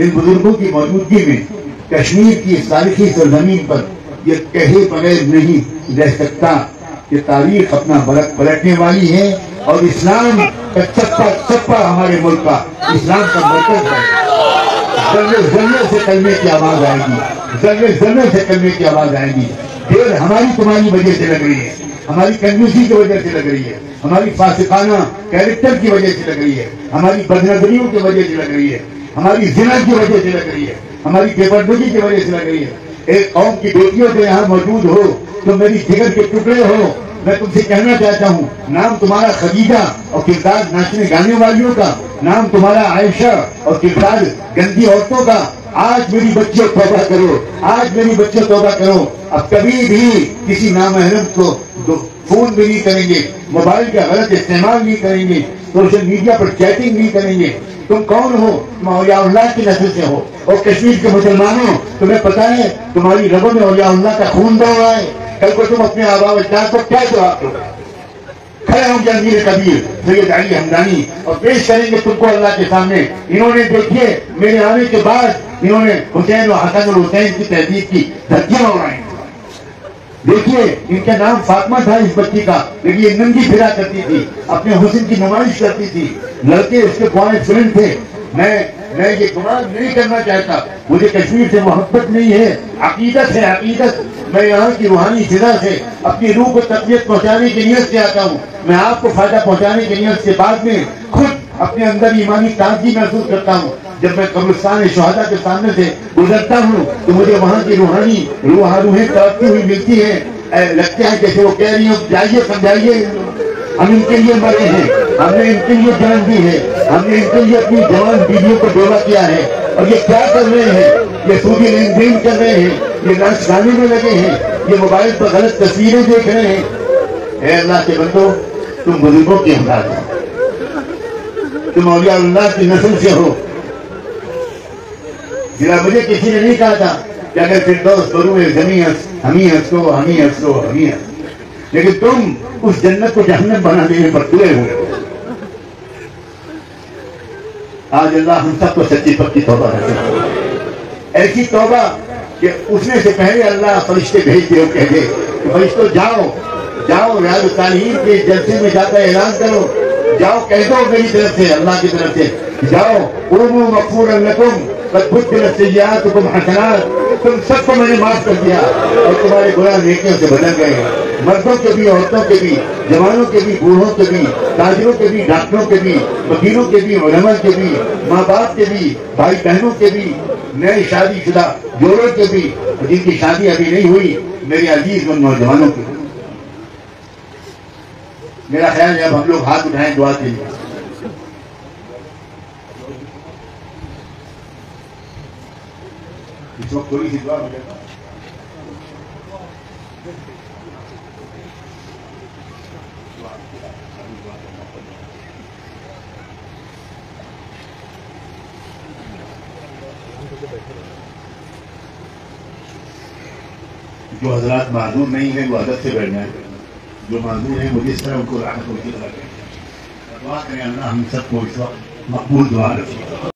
इन बुज़ुर्गों की मौजूदगी में कश्मीर की तारीखी सरजमीन पर यह कहे बगैर नहीं रह सकता कि तारीख अपना बरक पलटने वाली है और इस्लाम का चप्पा चप्पा हमारे मुल्क का इस्लाम का मरकज है। जर्रे जर्रे से कलमे की आवाज़ आएगी। जर्रे जर्रे से कलमे की आवाज़ आएगी। देर हमारी तुम्हारी वजह से लग रही है। हमारी कंजूसी की वजह से लग रही है। हमारी फासिकाना कैरेक्टर की वजह से लग रही है। हमारी बदनजरियों की वजह से लग रही है। हमारी जिना की वजह से लग रही है। हमारी बेपर्दगी की वजह से लग रही है। एक कौम की बेटियों जो यहाँ मौजूद हो तो मेरी जिगर के टुकड़े हो। मैं तुमसे कहना चाहता हूँ, नाम तुम्हारा खदीजा और किरदार नाचने गाने वालियों का, नाम तुम्हारा आयशा और किरदार गंदी औरतों का। आज मेरी बच्चियों तौबा करो, आज मेरी बच्चियों तौबा करो। अब कभी भी किसी नामहरम को फ़ोन भी नहीं करेंगे, मोबाइल का गलत इस्तेमाल नहीं करेंगे, सोशल मीडिया पर चैटिंग नहीं करेंगे। तुम कौन हो? तुम औलियाउल्लाह की नस्ल से हो। और कश्मीर के मुसलमानों तुम्हें पता है, तुम्हारी रगों में औलियाउल्लाह का खून दौड़ रहा है। कल को तुम अपने आबा अजदाद को क्या जवाब दो खड़े होंगे अमीर कबीर, सैयद अली हमदानी, और पेश करेंगे तुमको अल्लाह के सामने। इन्होंने देखिए, मेरे आने के बाद इन्होंने हुसैन और हसन और हुसैन की तहजीब की धज्जियाँ उड़ाई। देखिए, इनका नाम फातमा था इस बच्ची का। लेकिन ये नंगी फिरा करती थी, अपने हुसन की नुमाइश करती थी। लड़के उसके बॉयफ्रेंड थे। मैं मैं ये गुमान नहीं करना चाहता। मुझे कश्मीर से मोहब्बत नहीं है। अकीदत है, अकीदत। मैं यहाँ की रूहानी फिजा से अपनी रूह को तबियत पहुँचाने की नीयत से आता हूँ। मैं आपको फ़ायदा पहुँचाने की नीयत से बाद में खुद अपने अंदर ईमानी ताजगी महसूस करता हूँ। जब मैं कब्रिस्तान शहादा के सामने से गुजरता हूँ तो मुझे वहाँ की रूहानी रूहा रूहें तड़पती हुई मिलती है। लगता है जैसे वो कह रही हो, जाइए, समझाइए। हम इनके लिए मरे हैं। हमने इनके लिए जान दी है। हमने इनके लिए अपनी जवान बीवियों को डोला किया है। और ये क्या कर रहे हैं? ये सूदी लेन देन कर रहे हैं। ये नाच गाने में लगे हैं। ये मोबाइल पर गलत तस्वीरें देख रहे हैं। अल्लाह के बंदो, तुम बुज़ुर्गों की हमदाद हो तुम अल्लाह की नस्ल से हो। जिला मुझे किसी ने नहीं कहा था। कि अगर फिर दोस्त करूँ जमी हम ही हंसो हम ही हंसो हम ही हंसो लेकिन तुम उस जन्नत को जहन्नम बना देने पर तुले हुए हो। आज अल्लाह हम सबको सच्ची पक्की तोबा रखे ऐसी तौबा कि उसने से पहले अल्लाह फरिश्ते भेज दे कह दे कि फरिश्तों जाओ जाओ रियाज तालीम के जलसे में जाकर ऐलान करो। जाओ कह दो मेरी तरफ़ से अल्लाह की तरफ़ से। जाओ उर्मू मकफूर लकुम तुम हसनात तुम सबको मैंने माफ़ कर दिया और तुम्हारे बुरा नेकियों से बदल गए मर्दों के भी औरतों के भी जवानों के भी बूढ़ों के भी ताजरों के भी डॉक्टरों के भी वकीलों के भी उलमा के भी माँ बाप के भी भाई बहनों के भी नए शादी शुदा जोड़ों के भी जिनकी शादी अभी नहीं हुई मेरे अज़ीज़ उन नौजवानों की मेरा ख्याल है अब हम लोग हाथ उठाएँ दुआ के लिए इस वक्त थोड़ी सी दुआ मिलेगा जो हजरात माजूर नहीं है, वो अदब से बैठ जाए जो माजूर है, वो जिस तरह उनको राहत होती है। दुआ करें अल्लाह हम सबको इस वक्त मकबूल दुआ रखें।